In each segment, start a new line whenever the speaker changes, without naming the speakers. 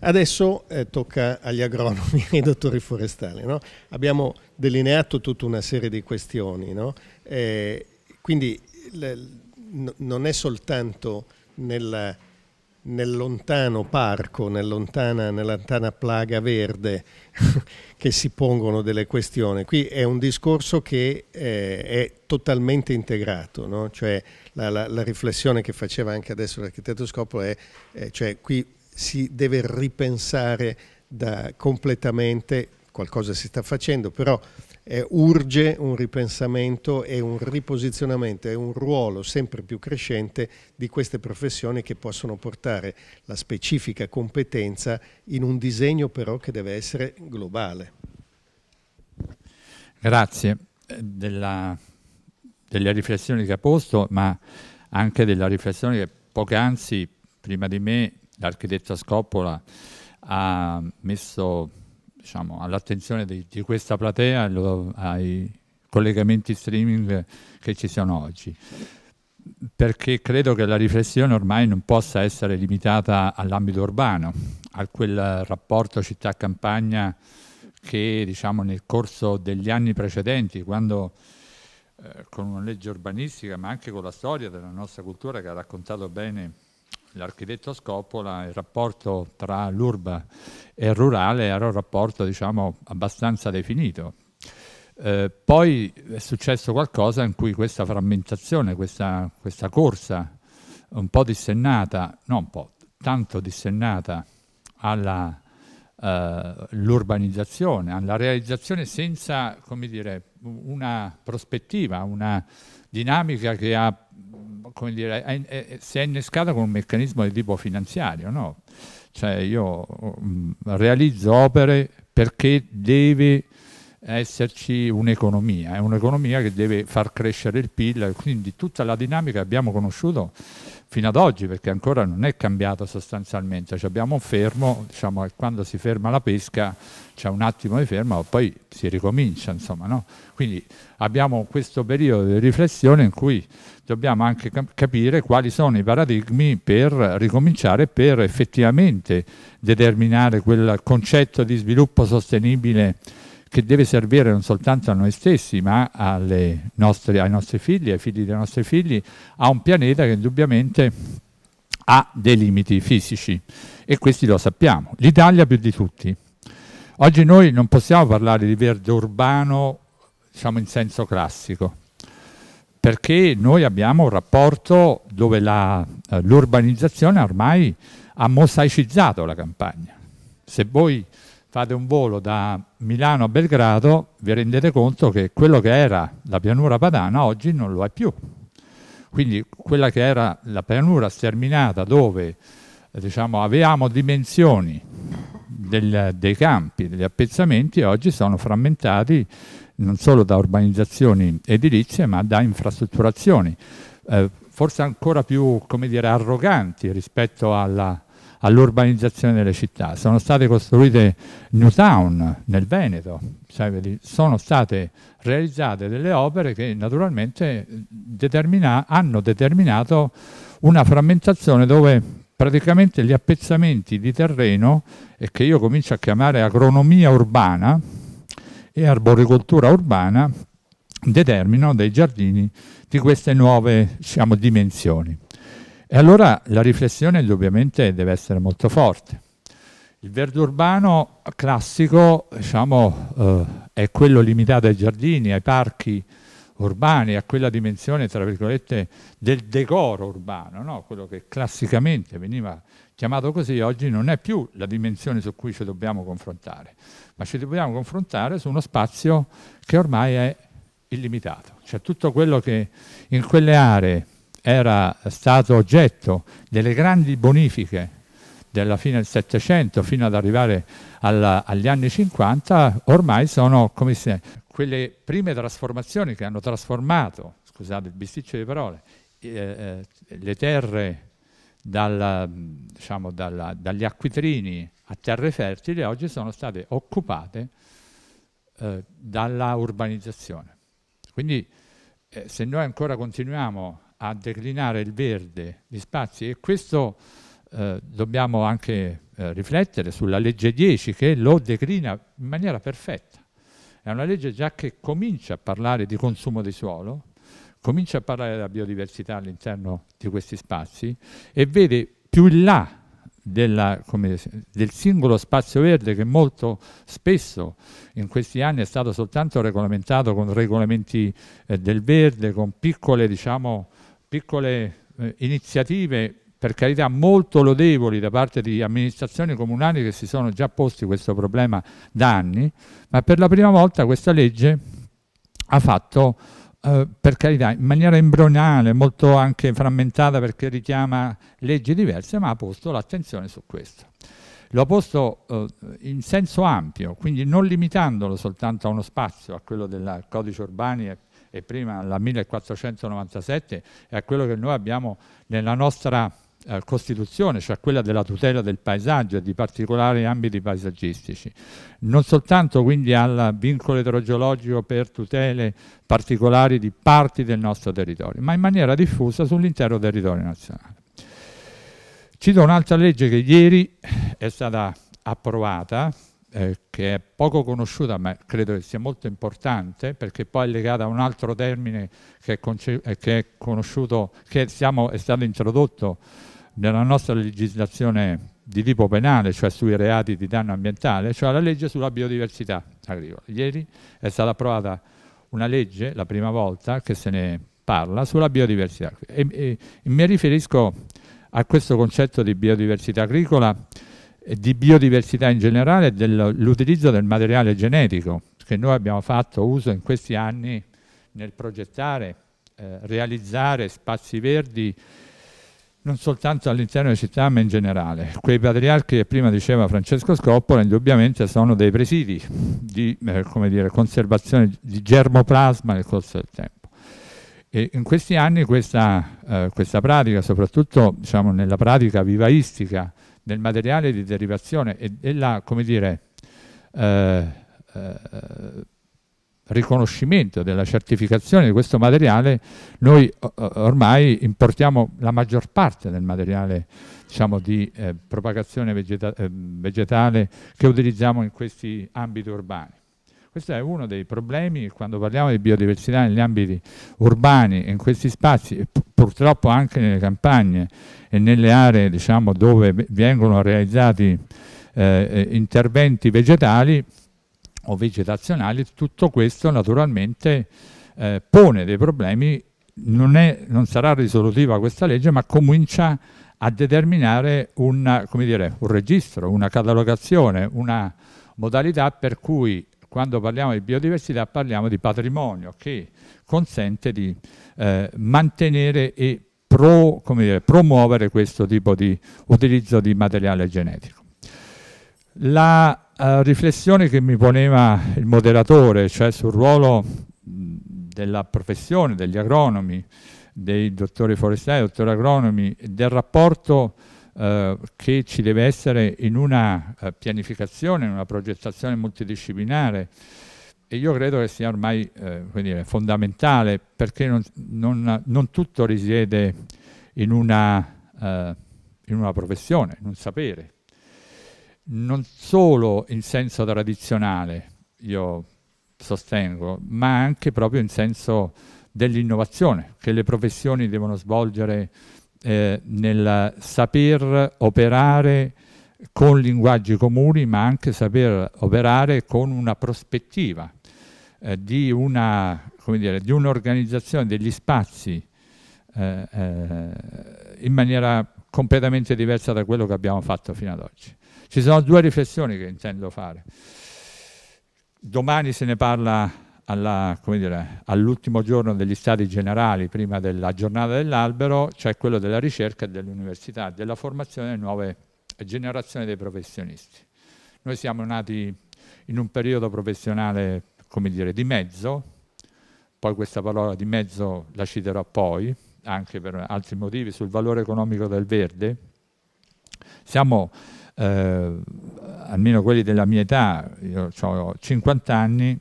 Adesso eh, tocca agli agronomi e ai dottori forestali. No? Abbiamo delineato tutta una serie di questioni, no? eh, quindi le, non è soltanto nella, nel lontano parco, nel lontana, nella lontana plaga verde che si pongono delle questioni. Qui è un discorso che eh, è totalmente integrato, no? cioè la, la, la, riflessione che faceva anche adesso l'architetto Scopo è, eh, cioè qui si deve ripensare completamente, qualcosa si sta facendo, però eh, urge un ripensamento e un riposizionamento e un ruolo sempre più crescente di queste professioni che possono portare la specifica competenza in un disegno però che deve essere globale.
Grazie eh, della, delle riflessioni che ha posto, ma anche della riflessione che poc'anzi, prima di me, l'architetto Scoppola ha messo diciamo, all'attenzione di, di, questa platea lo, ai collegamenti streaming che ci sono oggi. Perché credo che la riflessione ormai non possa essere limitata all'ambito urbano, a quel rapporto città-campagna che diciamo, nel corso degli anni precedenti, quando eh, con una legge urbanistica, ma anche con la storia della nostra cultura che ha raccontato bene l'architetto Scoppola, il rapporto tra l'urba e il rurale era un rapporto diciamo, abbastanza definito. Eh, poi è successo qualcosa in cui questa frammentazione, questa, questa corsa un po' dissennata, non un po', tanto dissennata all'urbanizzazione, uh, alla realizzazione senza dire, una prospettiva, una dinamica che ha come dire, è, è, si è innescata con un meccanismo di tipo finanziario, no? Cioè io um, realizzo opere perché deve esserci un'economia, è un'economia che deve far crescere il PIL, quindi tutta la dinamica che abbiamo conosciuto fino ad oggi, perché ancora non è cambiato sostanzialmente, cioè abbiamo un fermo, diciamo che quando si ferma la pesca c'è un attimo di fermo, poi si ricomincia, insomma, no? Quindi abbiamo questo periodo di riflessione in cui dobbiamo anche capire quali sono i paradigmi per ricominciare, per effettivamente determinare quel concetto di sviluppo sostenibile che deve servire non soltanto a noi stessi, ma nostre, ai nostri figli, ai figli dei nostri figli, a un pianeta che indubbiamente ha dei limiti fisici e questi lo sappiamo. L'Italia più di tutti. Oggi noi non possiamo parlare di verde urbano diciamo in senso classico, perché noi abbiamo un rapporto dove eh, l'urbanizzazione ormai ha mosaicizzato la campagna. Se voi fate un volo da Milano a Belgrado, vi rendete conto che quello che era la pianura padana oggi non lo è più. Quindi quella che era la pianura sterminata dove diciamo, avevamo dimensioni del, dei campi, degli appezzamenti, oggi sono frammentati non solo da urbanizzazioni edilizie ma da infrastrutturazioni, eh, forse ancora più dire, arroganti rispetto alla, all'urbanizzazione delle città. Sono state costruite New Town nel Veneto, sono state realizzate delle opere che naturalmente determina hanno determinato una frammentazione dove praticamente gli appezzamenti di terreno, e che io comincio a chiamare agronomia urbana, e arboricoltura urbana determinano dei giardini di queste nuove diciamo, dimensioni. E allora la riflessione indubbiamente deve essere molto forte. Il verde urbano classico diciamo, eh, è quello limitato ai giardini, ai parchi urbani, a quella dimensione, tra virgolette, del decoro urbano, no? quello che classicamente veniva chiamato così, oggi non è più la dimensione su cui ci dobbiamo confrontare, ma ci dobbiamo confrontare su uno spazio che ormai è illimitato. Cioè tutto quello che in quelle aree era stato oggetto delle grandi bonifiche della fine del Settecento fino ad arrivare alla, agli anni 50, ormai sono come se quelle prime trasformazioni che hanno trasformato, scusate il bisticcio di parole, eh, eh, le terre dalla, diciamo, dalla, dagli acquitrini a terre fertili oggi sono state occupate eh, dalla urbanizzazione. Quindi eh, se noi ancora continuiamo a declinare il verde, gli spazi, e questo eh, dobbiamo anche eh, riflettere sulla legge 10 che lo declina in maniera perfetta. È una legge già che comincia a parlare di consumo di suolo, comincia a parlare della biodiversità all'interno di questi spazi e vede più in là della, come, del singolo spazio verde che molto spesso in questi anni è stato soltanto regolamentato con regolamenti eh, del verde, con piccole, diciamo, piccole eh, iniziative per carità molto lodevoli da parte di amministrazioni comunali che si sono già posti questo problema da anni, ma per la prima volta questa legge ha fatto, eh, per carità, in maniera embrionale, molto anche frammentata perché richiama leggi diverse, ma ha posto l'attenzione su questo. L'ho posto eh, in senso ampio, quindi non limitandolo soltanto a uno spazio, a quello del codice urbani e, e prima alla 1497 e a quello che noi abbiamo nella nostra eh, Costituzione, cioè quella della tutela del paesaggio e di particolari ambiti paesaggistici, non soltanto quindi al vincolo idrogeologico per tutele particolari di parti del nostro territorio, ma in maniera diffusa sull'intero territorio nazionale. Cito un'altra legge che ieri è stata approvata, eh, che è poco conosciuta ma credo che sia molto importante perché poi è legata a un altro termine che è, eh, che è conosciuto, che siamo, è stato introdotto nella nostra legislazione di tipo penale, cioè sui reati di danno ambientale, cioè la legge sulla biodiversità agricola. Ieri è stata approvata una legge, la prima volta che se ne parla, sulla biodiversità. E, e, e mi riferisco a questo concetto di biodiversità agricola di biodiversità in generale e dell'utilizzo del materiale genetico che noi abbiamo fatto uso in questi anni nel progettare, eh, realizzare spazi verdi non soltanto all'interno delle città ma in generale. Quei patriarchi che prima diceva Francesco Scoppola indubbiamente sono dei presidi di eh, dire, conservazione di germoplasma nel corso del tempo. E in questi anni questa, eh, questa pratica, soprattutto diciamo, nella pratica vivaistica del materiale di derivazione e della, come dire, eh, eh riconoscimento della certificazione di questo materiale, noi ormai importiamo la maggior parte del materiale diciamo, di eh, propagazione vegeta eh, vegetale che utilizziamo in questi ambiti urbani. Questo è uno dei problemi quando parliamo di biodiversità negli ambiti urbani, in questi spazi, purtroppo anche nelle campagne e nelle aree diciamo, dove vengono realizzati eh, eh interventi vegetali, o vegetazionali, tutto questo naturalmente eh, pone dei problemi, non, è, non, sarà risolutiva questa legge, ma comincia a determinare una, dire, un registro, una catalogazione, una modalità per cui quando parliamo di biodiversità parliamo di patrimonio che consente di eh, mantenere e pro, dire, promuovere questo tipo di utilizzo di materiale genetico. La uh, riflessione che mi poneva il moderatore, cioè sul ruolo della professione, degli agronomi, dei dottori forestali, dottori agronomi, del rapporto uh, che ci deve essere in una uh, pianificazione, in una progettazione multidisciplinare, e io credo che sia ormai eh, dire, fondamentale perché non, non, non, tutto risiede in una, eh, in una professione, in un sapere. Non solo in senso tradizionale, io sostengo, ma anche proprio in senso dell'innovazione che le professioni devono svolgere eh, nel saper operare con linguaggi comuni, ma anche saper operare con una prospettiva eh, di un'organizzazione un degli spazi eh, eh, in maniera completamente diversa da quello che abbiamo fatto fino ad oggi. Ci sono due riflessioni che intendo fare. Domani se ne parla all'ultimo giorno degli stati generali, prima della giornata dell'albero, cioè quello della ricerca e dell'università, della formazione delle nuove generazioni dei professionisti. Noi siamo nati in un periodo professionale, come dire, di mezzo, poi questa parola di mezzo la citerò poi, anche per altri motivi, sul valore economico del verde. Siamo eh, almeno quelli della mia età, io ho 50 anni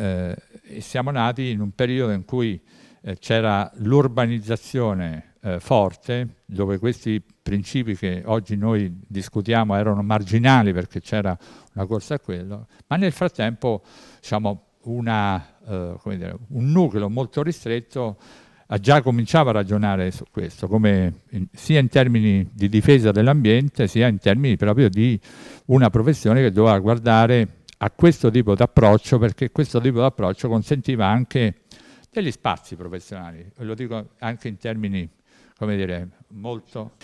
eh, siamo nati in un periodo in cui eh, c'era l'urbanizzazione eh, forte, dove questi principi che oggi noi discutiamo erano marginali perché c'era una corsa a quello, ma nel frattempo diciamo, una, eh, dire, un nucleo molto ristretto già cominciava a ragionare su questo, in, sia in termini di difesa dell'ambiente, sia in termini proprio di una professione che doveva guardare a questo tipo di approccio, perché questo tipo di approccio consentiva anche degli spazi professionali, lo dico anche in termini, come dire, molto...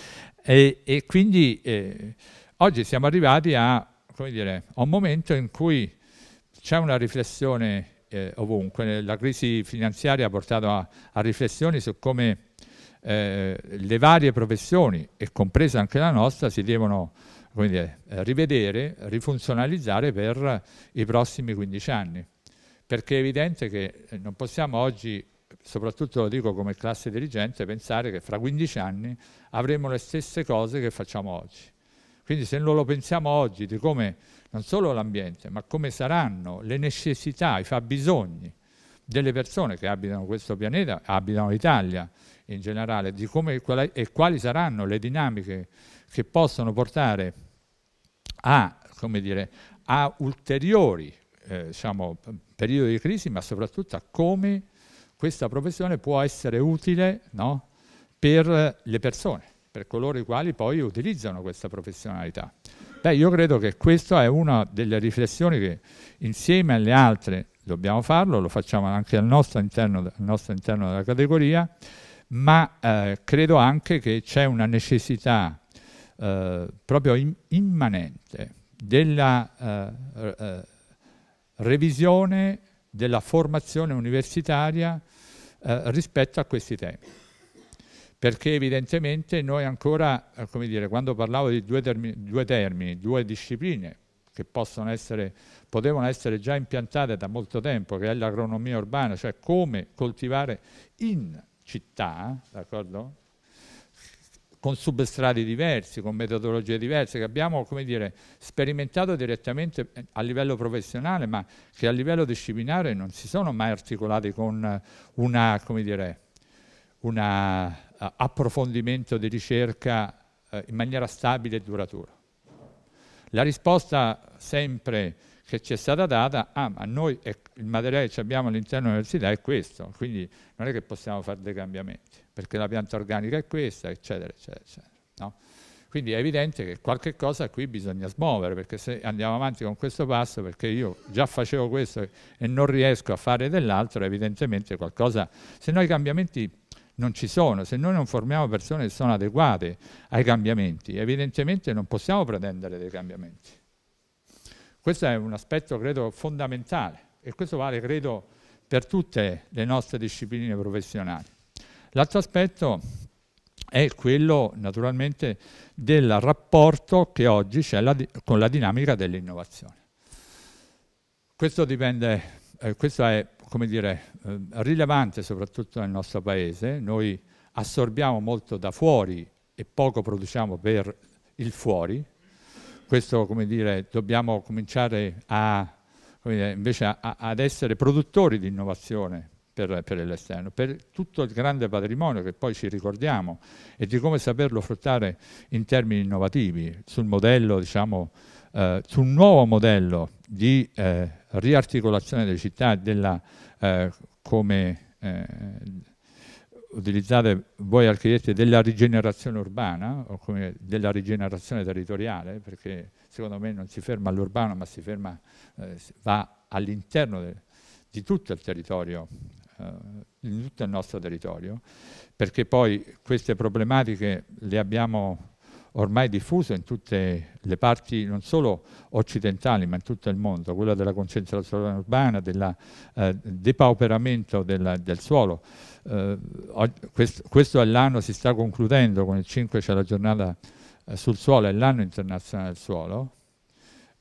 E, e quindi eh, oggi siamo arrivati a, dire, a un momento in cui c'è una riflessione eh, ovunque. La crisi finanziaria ha portato a, a riflessioni su come eh, le varie professioni, e compresa anche la nostra, si devono dire, rivedere, rifunzionalizzare per i prossimi 15 anni. Perché è evidente che eh, non possiamo oggi, soprattutto lo dico come classe dirigente, pensare che fra 15 anni avremo le stesse cose che facciamo oggi. Quindi se non lo pensiamo oggi di come non solo l'ambiente, ma come saranno le necessità, i fabbisogni delle persone che abitano questo pianeta, abitano l'Italia in generale, di come, e quali saranno le dinamiche che possono portare a, dire, a ulteriori eh, diciamo, periodi di crisi, ma soprattutto a come questa professione può essere utile no, per le persone, per coloro i quali poi utilizzano questa professionalità. Beh, io credo che questa è una delle riflessioni che insieme alle altre dobbiamo farlo, lo facciamo anche al nostro interno, al nostro interno della categoria, ma eh, credo anche che c'è una necessità eh, proprio in, immanente della eh, eh revisione della formazione universitaria eh, rispetto a questi temi perché evidentemente noi ancora, come dire, quando parlavo di due, termini, due termini, due discipline che possono essere, potevano essere già impiantate da molto tempo, che è l'agronomia urbana, cioè come coltivare in città, d'accordo? Con substrati diversi, con metodologie diverse, che abbiamo dire, sperimentato direttamente a livello professionale, ma che a livello disciplinare non si sono mai articolati con una uh, approfondimento di ricerca uh, in maniera stabile e duratura. La risposta sempre che ci è stata data, ah ma noi il materiale che abbiamo all'interno dell'università è questo, quindi non è che possiamo fare dei cambiamenti, perché la pianta organica è questa, eccetera, eccetera, eccetera. No? Quindi è evidente che qualche cosa qui bisogna smuovere, perché se andiamo avanti con questo passo, perché io già facevo questo e non riesco a fare dell'altro, evidentemente qualcosa, se no i cambiamenti non ci sono. Se noi non formiamo persone che sono adeguate ai cambiamenti, evidentemente non possiamo pretendere dei cambiamenti. Questo è un aspetto, credo, fondamentale e questo vale, credo, per tutte le nostre discipline professionali. L'altro aspetto è quello, naturalmente, del rapporto che oggi c'è con la dinamica dell'innovazione. Questo dipende, eh, questo è come dire, eh, rilevante soprattutto nel nostro paese. Noi assorbiamo molto da fuori e poco produciamo per il fuori. Questo, come dire, dobbiamo cominciare a, dire, invece a, a, ad essere produttori di innovazione per, per l'esterno, per tutto il grande patrimonio che poi ci ricordiamo e di come saperlo fruttare in termini innovativi, sul modello, diciamo, eh, sul nuovo modello di eh, riarticolazione delle città della eh, come eh, utilizzate voi architetti della rigenerazione urbana o della rigenerazione territoriale perché secondo me non si ferma all'urbano ma si ferma, eh, va all'interno di tutto il territorio in tutto il nostro territorio perché poi queste problematiche le abbiamo ormai diffuso in tutte le parti non solo occidentali ma in tutto il mondo, quella della concentrazione urbana, del eh, depauperamento del, del suolo. Eh, questo, questo, è l'anno, si sta concludendo, con il 5 c'è la giornata eh, sul suolo, è l'anno internazionale del suolo.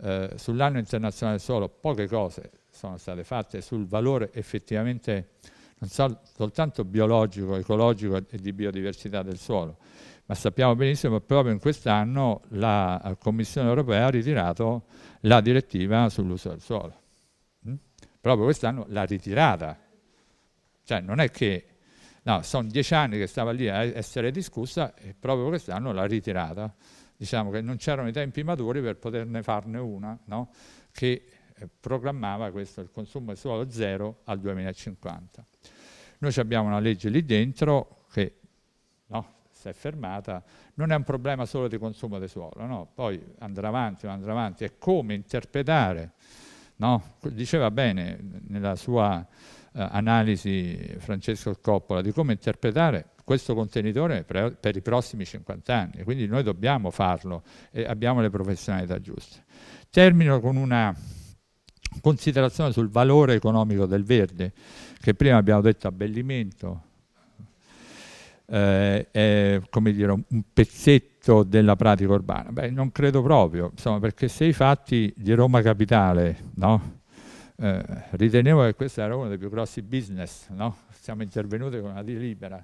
Eh, sull'anno internazionale del suolo poche cose sono state fatte sul valore effettivamente non sol soltanto biologico, ecologico e di biodiversità del suolo, ma sappiamo benissimo che proprio in quest'anno la Commissione europea ha ritirato la direttiva sull'uso del suolo. Mm? Proprio quest'anno l'ha ritirata. Cioè non è che No, sono dieci anni che stava lì a essere discussa e proprio quest'anno l'ha ritirata. Diciamo che non c'erano i tempi maturi per poterne farne una no? che eh, programmava questo, il consumo di suolo zero al 2050. Noi abbiamo una legge lì dentro che no, si è fermata, non è un problema solo di consumo di suolo, no? poi andrà avanti, andrà avanti, è come interpretare, no? diceva bene nella sua uh, analisi Francesco Coppola, di come interpretare questo contenitore per, i prossimi 50 anni, quindi noi dobbiamo farlo e abbiamo le professionalità giuste. Termino con una considerazione sul valore economico del verde, che prima abbiamo detto abbellimento, eh, è come dire, un pezzetto della pratica urbana. Beh, non credo proprio, insomma, perché se i fatti di Roma Capitale, no? eh, ritenevo che questo era uno dei più grossi business, no? siamo intervenuti con una delibera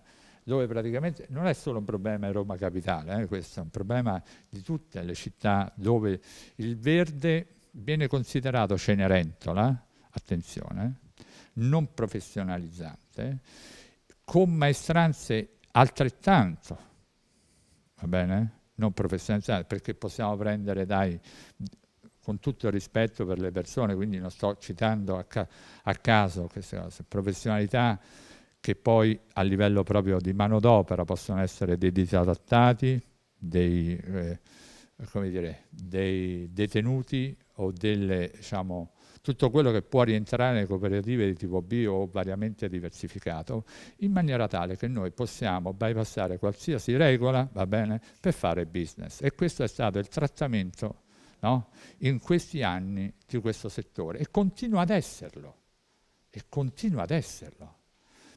dove praticamente non è solo un problema di Roma Capitale, eh, questo è un problema di tutte le città dove il verde viene considerato Cenerentola, attenzione, non professionalizzante, con maestranze altrettanto, va bene? Non professionalizzate, perché possiamo prendere dai, con tutto il rispetto per le persone, quindi non sto citando a, ca a caso queste cose, professionalità che poi a livello proprio di manodopera possono essere dei disadattati, dei, eh, dire, dei detenuti o delle, diciamo, tutto quello che può rientrare nelle cooperative di tipo B o variamente diversificato, in maniera tale che noi possiamo bypassare qualsiasi regola, bene, per fare business. E questo è stato il trattamento no, in questi anni di questo settore e continua ad esserlo. E continua ad esserlo.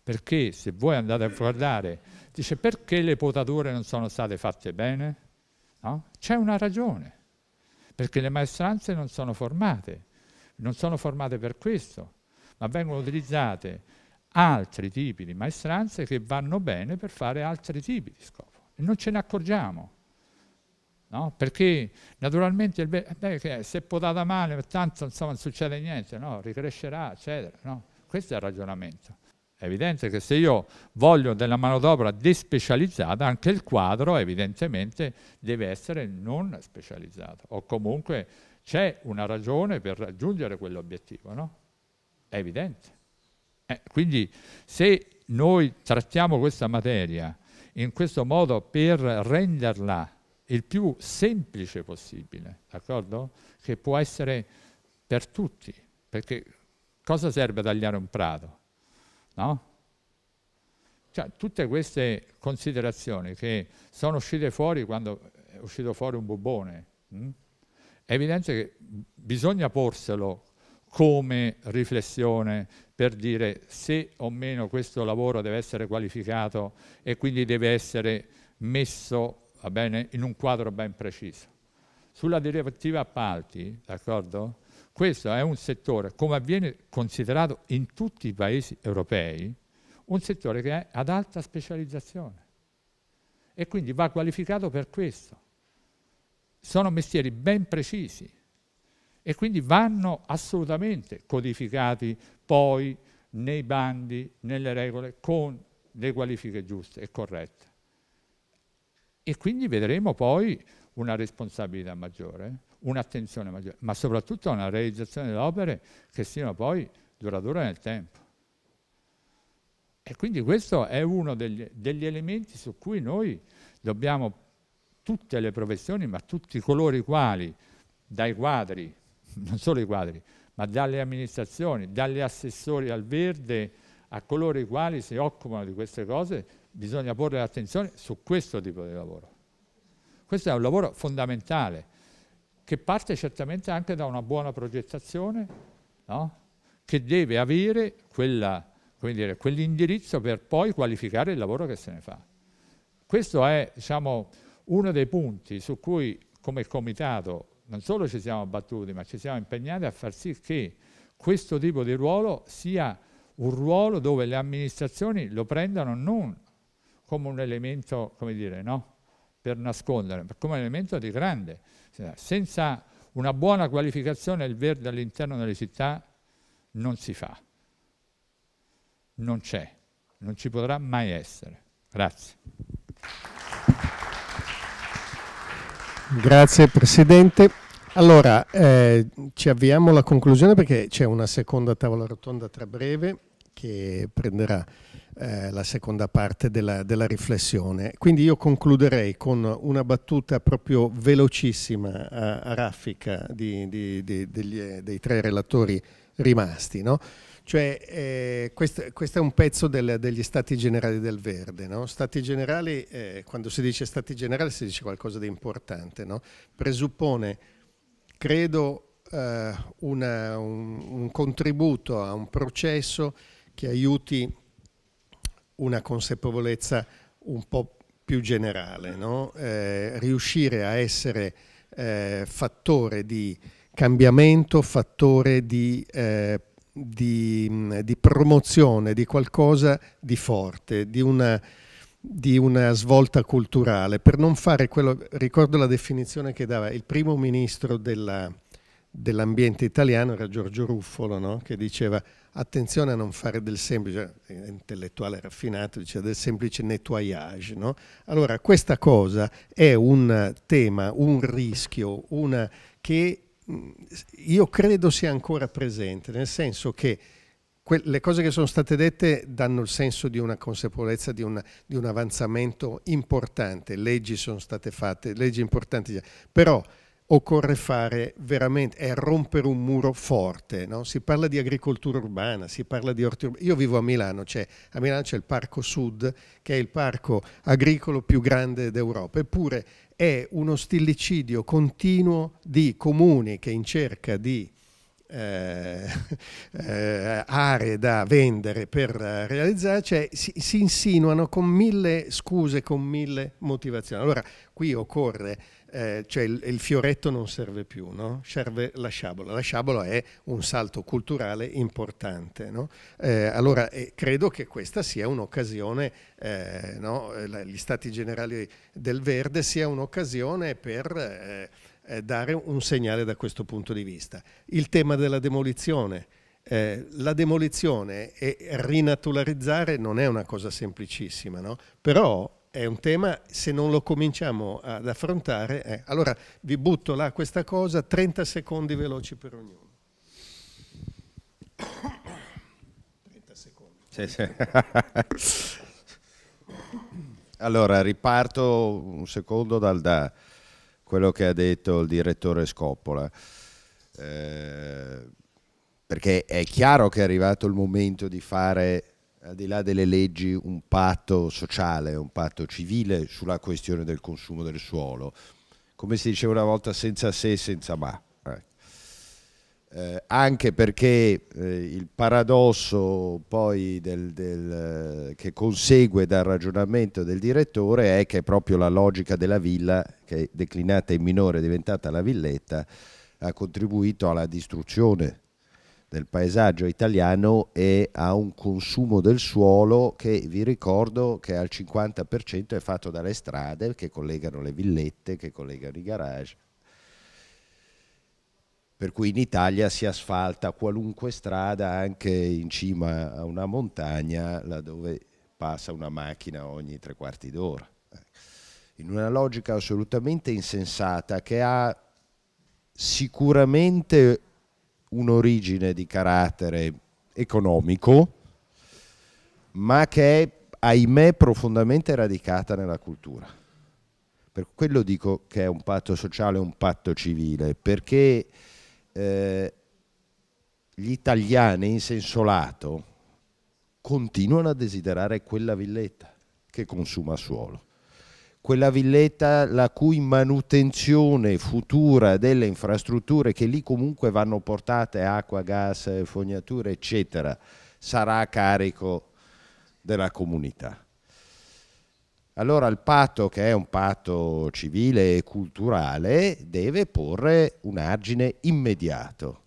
Perché se voi andate a guardare, dice perché le potature non sono state fatte bene? No? C'è una ragione, perché le maestranze non sono formate non sono formate per questo, ma vengono utilizzate altri tipi di maestranze che vanno bene per fare altri tipi di scopo. E non ce ne accorgiamo. No? Perché naturalmente il beh, se è potata male, tanto insomma, non succede niente, no? ricrescerà, eccetera. No? Questo è il ragionamento. È evidente che se io voglio della manodopera despecializzata, anche il quadro evidentemente deve essere non specializzato o comunque c'è una ragione per raggiungere quell'obiettivo, no? È evidente. Eh, quindi se noi trattiamo questa materia in questo modo per renderla il più semplice possibile, d'accordo? Che può essere per tutti, perché cosa serve tagliare un prato? No? Cioè, tutte queste considerazioni che sono uscite fuori quando è uscito fuori un bubone, mh? Hm? È evidente che bisogna porselo come riflessione per dire se o meno questo lavoro deve essere qualificato e quindi deve essere messo bene, in un quadro ben preciso. Sulla direttiva appalti, d'accordo? Questo è un settore, come avviene considerato in tutti i paesi europei, un settore che è ad alta specializzazione e quindi va qualificato per questo sono mestieri ben precisi e quindi vanno assolutamente codificati poi nei bandi, nelle regole, con le qualifiche giuste e corrette. E quindi vedremo poi una responsabilità maggiore, un'attenzione maggiore, ma soprattutto una realizzazione delle opere che siano poi durature nel tempo. E quindi questo è uno degli, degli elementi su cui noi dobbiamo tutte le professioni, ma tutti coloro i quali, dai quadri, non solo i quadri, ma dalle amministrazioni, dagli assessori al verde, a coloro i quali si occupano di queste cose, bisogna porre attenzione su questo tipo di lavoro. Questo è un lavoro fondamentale, che parte certamente anche da una buona progettazione, no? che deve avere quell'indirizzo per poi qualificare il lavoro che se ne fa. Questo è, diciamo, uno dei punti su cui come comitato non solo ci siamo battuti, ma ci siamo impegnati a far sì che questo tipo di ruolo sia un ruolo dove le amministrazioni lo prendano non come un elemento, come dire, no? per nascondere, ma come un elemento di grande. Senza una buona qualificazione del verde all'interno delle città non si fa, non c'è non ci potrà mai essere. Grazie.
Grazie Presidente. Allora, eh, ci avviamo alla conclusione perché c'è una seconda tavola rotonda tra breve che prenderà eh, la seconda parte della, della, riflessione. Quindi io concluderei con una battuta proprio velocissima a, a raffica di, di, di, degli, dei tre relatori rimasti. No? Cioè, eh, questo, questo, è un pezzo del, degli stati generali del verde. No? Stati generali, eh, quando si dice stati generali si dice qualcosa di importante. No? Presuppone, credo, eh, una, un, un contributo a un processo che aiuti una consapevolezza un po' più generale, no? eh, riuscire a essere eh, fattore di cambiamento, fattore di, eh, di, di, promozione di qualcosa di forte, di una, di una, svolta culturale, per non fare quello, ricordo la definizione che dava il primo ministro della, dell'ambiente italiano, era Giorgio Ruffolo, no? che diceva attenzione a non fare del semplice, intellettuale raffinato, dice del semplice nettoyage. No? Allora questa cosa è un tema, un rischio, una che io credo sia ancora presente, nel senso che le cose che sono state dette danno il senso di una consapevolezza, di, una, di un avanzamento importante, leggi sono state fatte, leggi importanti, però occorre fare veramente, è rompere un muro forte, no? si parla di agricoltura urbana, si parla di orti urbani, io vivo a Milano, c'è, a Milano c'è il Parco Sud che è il parco agricolo più grande d'Europa, eppure è uno stillicidio continuo di comuni che in cerca di eh, eh, aree da vendere per realizzare, cioè si, si, insinuano con mille scuse, con mille motivazioni. Allora qui occorre eh, cioè il, il, fioretto non serve più, no? serve la sciabola. La sciabola è un salto culturale importante. No? Eh, allora eh, credo che questa sia un'occasione, eh, no? gli stati generali del verde sia un'occasione per eh, eh, dare un segnale da questo punto di vista. Il tema della demolizione. Eh, la demolizione e rinaturalizzare non è una cosa semplicissima, no? però è un tema, se non lo cominciamo ad affrontare, eh, allora vi butto là questa cosa, 30 secondi veloci per ognuno.
30 secondi. Sì, sì. allora, riparto un secondo dal da quello che ha detto il direttore Scoppola. Eh, perché è chiaro che è arrivato il momento di fare al di là delle leggi, un patto sociale, un patto civile sulla questione del consumo del suolo. Come si diceva una volta, senza se, senza ma. Eh, eh anche perché eh, il paradosso poi del, del, eh, che consegue dal ragionamento del direttore è che proprio la logica della villa, che è declinata in minore è diventata la villetta, ha contribuito alla distruzione del paesaggio italiano e a un consumo del suolo che vi ricordo che al 50% è fatto dalle strade che collegano le villette, che collegano i garage. Per cui in Italia si asfalta qualunque strada anche in cima a una montagna laddove passa una macchina ogni tre quarti d'ora. In una logica assolutamente insensata che ha sicuramente un'origine di carattere economico, ma che è, ahimè, profondamente radicata nella cultura. Per quello dico che è un patto sociale, un patto civile, perché eh, gli italiani in senso lato continuano a desiderare quella villetta che consuma suolo quella villetta la cui manutenzione futura delle infrastrutture che lì comunque vanno portate, acqua, gas, fognature, eccetera, sarà a carico della comunità. Allora il patto, che è un patto civile e culturale, deve porre un argine immediato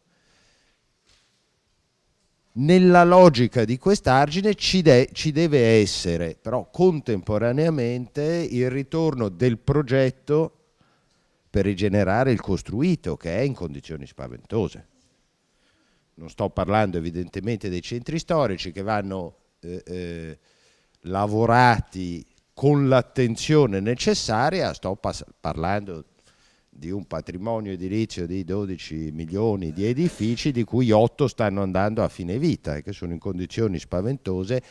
nella logica di quest'argine ci, de ci, deve essere però contemporaneamente il ritorno del progetto per rigenerare il costruito che è in condizioni spaventose. Non sto parlando evidentemente dei centri storici che vanno eh, eh, lavorati con l'attenzione necessaria, sto parlando di un patrimonio edilizio di 12 milioni di edifici, di cui 8 stanno andando a fine vita e che sono in condizioni spaventose,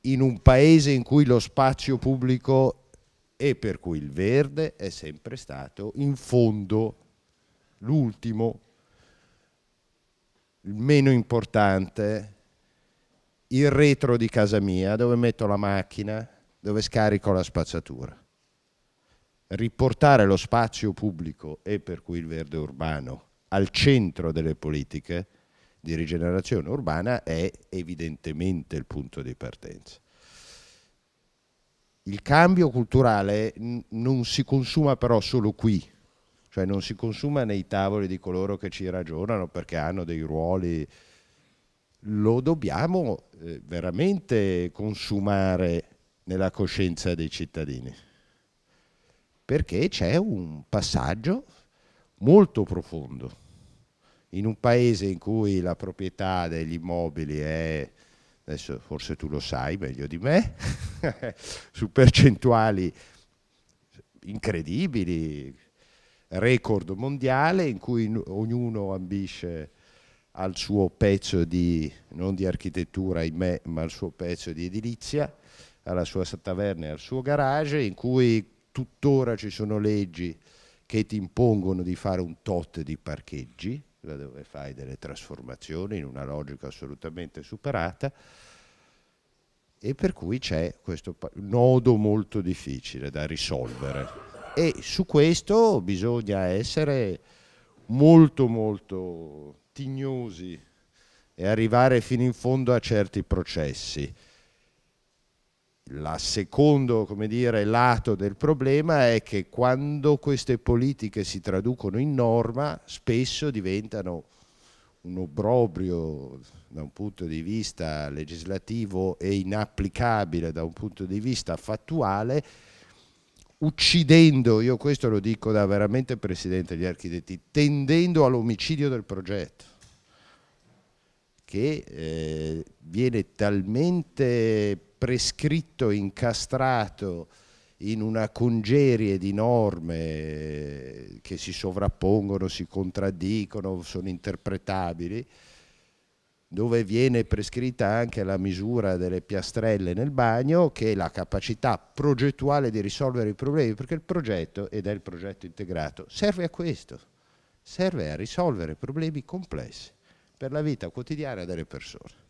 in un paese in cui lo spazio pubblico e per cui il verde è sempre stato in fondo l'ultimo, il meno importante, il retro di casa mia dove metto la macchina, dove scarico la spazzatura riportare lo spazio pubblico e per cui il verde urbano al centro delle politiche di rigenerazione urbana è evidentemente il punto di partenza. Il cambio culturale non si consuma però solo qui, cioè non si consuma nei tavoli di coloro che ci ragionano perché hanno dei ruoli, lo dobbiamo eh, veramente consumare nella coscienza dei cittadini perché c'è un passaggio molto profondo. In un paese in cui la proprietà degli immobili è, adesso forse tu lo sai meglio di me, su percentuali incredibili, record mondiale in cui ognuno ambisce al suo pezzo di, non di architettura me, ma al suo pezzo di edilizia, alla sua taverna e al suo garage, in cui tuttora ci sono leggi che ti impongono di fare un tot di parcheggi, dove fai delle trasformazioni in una logica assolutamente superata, e per cui c'è questo nodo molto difficile da risolvere. E su questo bisogna essere molto molto tignosi e arrivare fino in fondo a certi processi il secondo dire, lato del problema è che quando queste politiche si traducono in norma spesso diventano un obbrobrio da un punto di vista legislativo e inapplicabile da un punto di vista fattuale, uccidendo, io questo lo dico da veramente presidente degli architetti, tendendo all'omicidio del progetto che eh, viene talmente prescritto, incastrato in una congerie di norme che si sovrappongono, si contraddicono, sono interpretabili, dove viene prescritta anche la misura delle piastrelle nel bagno, che è la capacità progettuale di risolvere i problemi, perché il progetto, ed è il progetto integrato, serve a questo, serve a risolvere problemi complessi per la vita quotidiana delle persone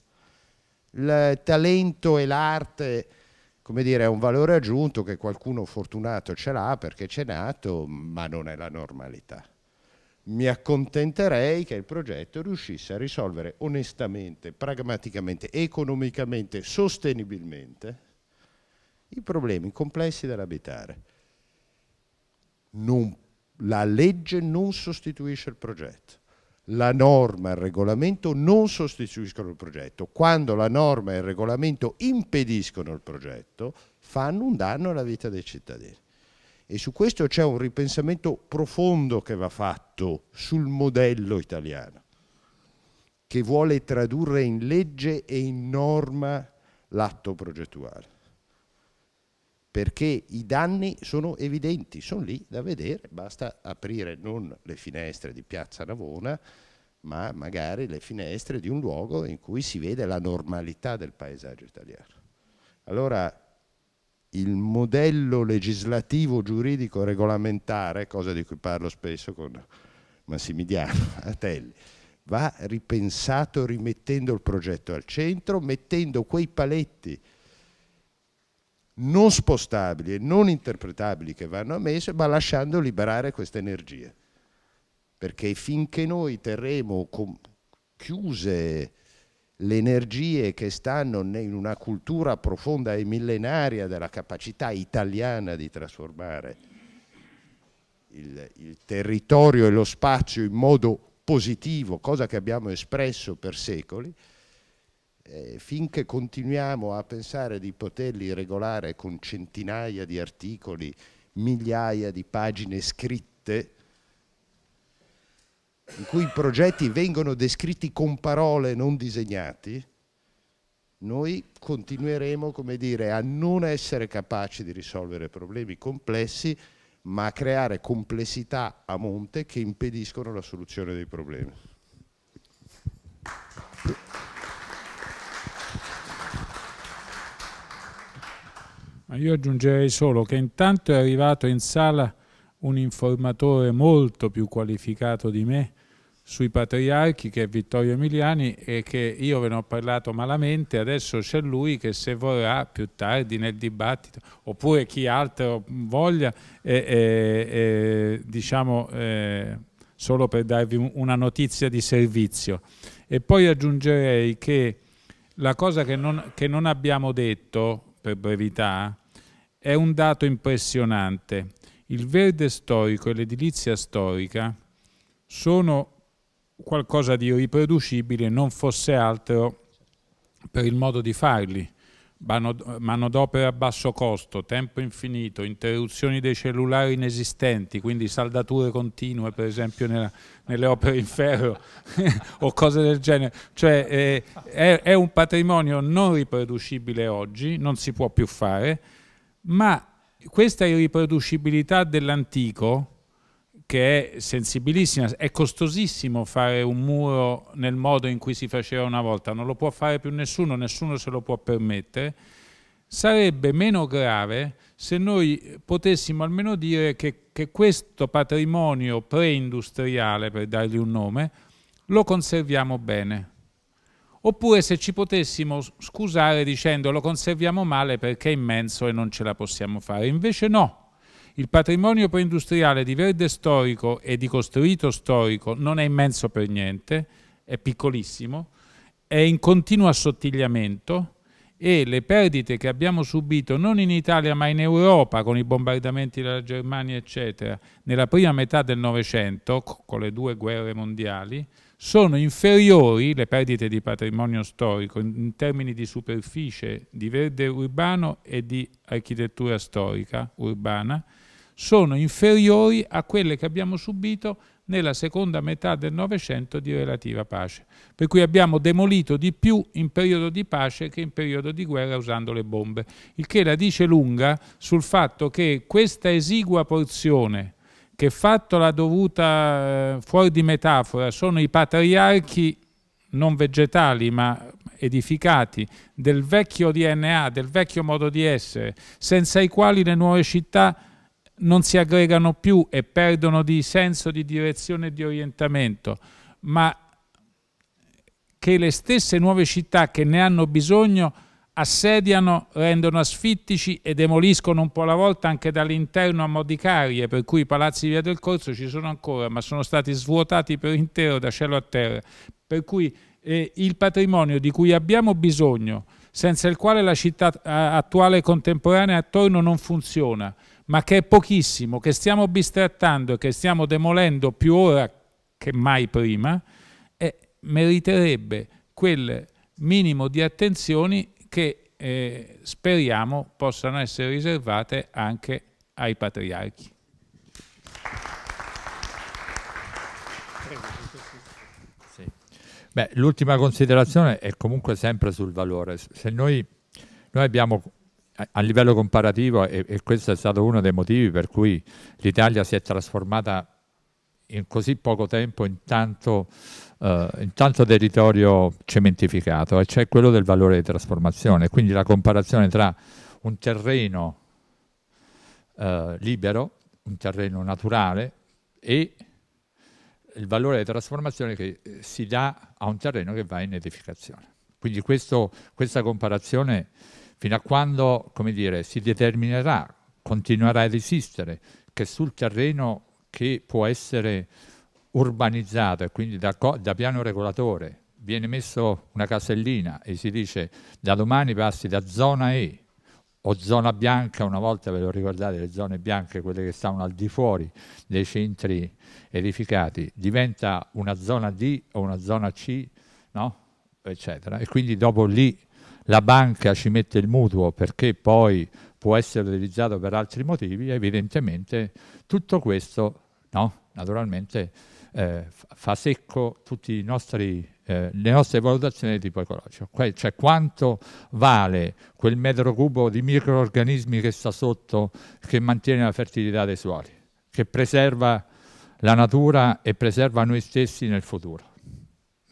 il talento e l'arte come dire, è un valore aggiunto che qualcuno fortunato ce l'ha perché c'è nato, ma non è la normalità. Mi accontenterei che il progetto riuscisse a risolvere onestamente, pragmaticamente, economicamente, sostenibilmente i problemi complessi dell'abitare. Non, la legge non sostituisce il progetto la norma e il regolamento non sostituiscono il progetto. Quando la norma e il regolamento impediscono il progetto, fanno un danno alla vita dei cittadini. E su questo c'è un ripensamento profondo che va fatto sul modello italiano, che vuole tradurre in legge e in norma l'atto progettuale. Perché i danni sono evidenti, sono lì da vedere, basta aprire non le finestre di Piazza Navona, ma magari le finestre di un luogo in cui si vede la normalità del paesaggio italiano. Allora il modello legislativo, giuridico, regolamentare, cosa di cui parlo spesso con Massimiliano Atelli, va ripensato rimettendo il progetto al centro, mettendo quei paletti non spostabili e non interpretabili che vanno ammessi, ma lasciando liberare queste energie. Perché finché noi terremo chiuse le energie che stanno in una cultura profonda e millenaria della capacità italiana di trasformare il, il territorio e lo spazio in modo positivo, cosa che abbiamo espresso per secoli, eh, finché continuiamo a pensare di poterli regolare con centinaia di articoli, migliaia di pagine scritte, in cui i progetti vengono descritti con parole non disegnati, noi continueremo dire, a non essere capaci di risolvere problemi complessi, ma a creare complessità a monte che impediscono la soluzione dei problemi.
Io aggiungerei solo che intanto è arrivato in sala un informatore molto più qualificato di me sui patriarchi che è Vittorio Emiliani e che io ve ne ho parlato malamente, adesso c'è lui che se vorrà più tardi nel dibattito oppure chi altro voglia, eh, eh, diciamo eh, solo per darvi una notizia di servizio. E poi aggiungerei che la cosa che non, che non abbiamo detto, per brevità, è un dato impressionante. Il verde storico e l'edilizia storica sono qualcosa di irriproducibile non fosse altro per il modo di farli. Manodopera a basso costo, tempo infinito, interruzioni dei cellulari inesistenti, quindi saldature continue per esempio nella, nelle opere in ferro o cose del genere. Cioè eh, è, è un patrimonio non riproducibile oggi, non si può più fare, ma questa irriproducibilità dell'antico che è sensibilissima, è costosissimo fare un muro nel modo in cui si faceva una volta, non lo può fare più nessuno, nessuno se lo può permettere, sarebbe meno grave se noi potessimo almeno dire che, che questo patrimonio pre-industriale, per dargli un nome, lo conserviamo bene. Oppure se ci potessimo scusare dicendo lo conserviamo male perché è immenso e non ce la possiamo fare. Invece no, il patrimonio preindustriale di verde storico e di costruito storico non è immenso per niente, è piccolissimo, è in continuo assottigliamento e le perdite che abbiamo subito non in Italia ma in Europa con i bombardamenti della Germania eccetera nella prima metà del Novecento con le due guerre mondiali sono inferiori le perdite di patrimonio storico in termini di superficie di verde urbano e di architettura storica urbana sono inferiori a quelle che abbiamo subito nella seconda metà del Novecento di relativa pace. Per cui abbiamo demolito di più in periodo di pace che in periodo di guerra usando le bombe. Il che la dice lunga sul fatto che questa esigua porzione, che fatto la dovuta eh, fuori di metafora, sono i patriarchi non vegetali ma edificati del vecchio DNA, del vecchio modo di essere, senza i quali le nuove città non si aggregano più e perdono di senso di direzione e di orientamento, ma che le stesse nuove città che ne hanno bisogno assediano, rendono asfittici e demoliscono un po' alla volta anche dall'interno a modicarie, per cui i palazzi via del corso ci sono ancora, ma sono stati svuotati per intero da cielo a terra. Per cui eh, il patrimonio di cui abbiamo bisogno, senza il quale la città attuale e contemporanea attorno non funziona, ma che è pochissimo, che stiamo bistrattando e che stiamo demolendo più ora che mai prima, eh, meriterebbe quel minimo di attenzioni che eh, speriamo possano essere riservate anche ai patriarchi.
l'ultima considerazione è comunque sempre sul valore. Se noi, noi abbiamo a livello comparativo, e, e, questo è stato uno dei motivi per cui l'Italia si è trasformata in così poco tempo in tanto, uh, in tanto territorio cementificato, e cioè quello del valore di trasformazione. Quindi la comparazione tra un terreno uh, libero, un terreno naturale, e il valore di trasformazione che si dà a un terreno che va in edificazione. Quindi questo, questa comparazione fino a quando dire, si determinerà, continuerà ad esistere, che sul terreno che può essere urbanizzato e quindi da, da piano regolatore viene messo una casellina e si dice da domani passi da zona E o zona bianca, una volta ve lo ricordate, le zone bianche, quelle che stavano al di fuori dei centri edificati, diventa una zona D o una zona C, no? eccetera. E quindi dopo lì la banca ci mette il mutuo perché poi può essere utilizzato per altri motivi, evidentemente tutto questo no? naturalmente eh, fa secco nostri eh, le nostre valutazioni di tipo ecologico, cioè quanto vale quel metro cubo di microorganismi che sta sotto, che mantiene la fertilità dei suoli, che preserva la natura e preserva noi stessi nel futuro.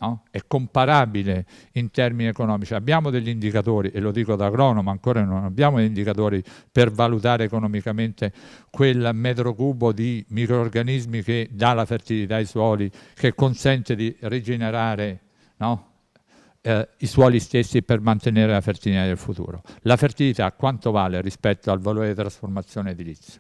No? È comparabile in termini economici. Abbiamo degli indicatori, e lo dico da agronomo, ancora non abbiamo indicatori per valutare economicamente quel metro cubo di microorganismi che dà la fertilità ai suoli, che consente di rigenerare no? eh, i suoli stessi per mantenere la fertilità del futuro. La fertilità quanto vale rispetto al valore di trasformazione edilizia?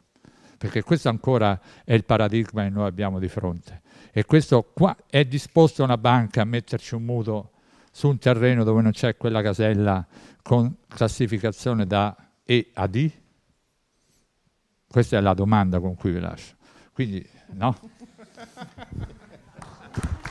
Perché questo ancora è il paradigma che noi abbiamo di fronte e questo qua è disposto una banca a metterci un mutuo su un terreno dove non c'è quella casella con classificazione da E a D? Questa è la domanda con cui vi lascio. Quindi, no?